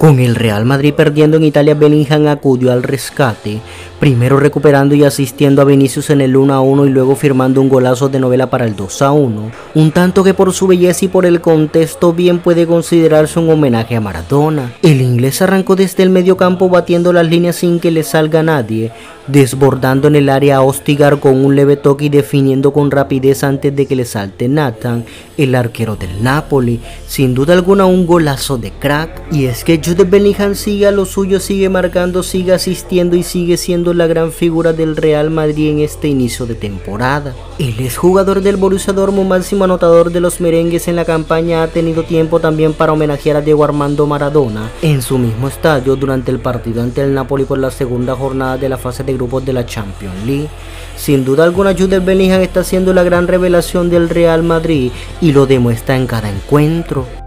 Con el Real Madrid perdiendo en Italia, Bellingham acudió al rescate, primero recuperando y asistiendo a Vinicius en el 1 a 1 y luego firmando un golazo de novela para el 2 a 1. Un tanto que por su belleza y por el contexto bien puede considerarse un homenaje a Maradona. El inglés arrancó desde el medio campo batiendo las líneas sin que le salga nadie, desbordando en el área Ostigar con un leve toque y definiendo con rapidez antes de que le salte Nathan, el arquero del Napoli. Sin duda alguna un golazo de crack. Y es que Jude Bellingham sigue a lo suyo, sigue marcando, sigue asistiendo y sigue siendo la gran figura del Real Madrid en este inicio de temporada. Él es jugador del Borussia Dortmund, máximo anotador de los merengues en la campaña, ha tenido tiempo también para homenajear a Diego Armando Maradona en su mismo estadio durante el partido ante el Napoli por la segunda jornada de la fase de grupos de la Champions League. Sin duda alguna Jude Bellingham está siendo la gran revelación del Real Madrid y lo demuestra en cada encuentro.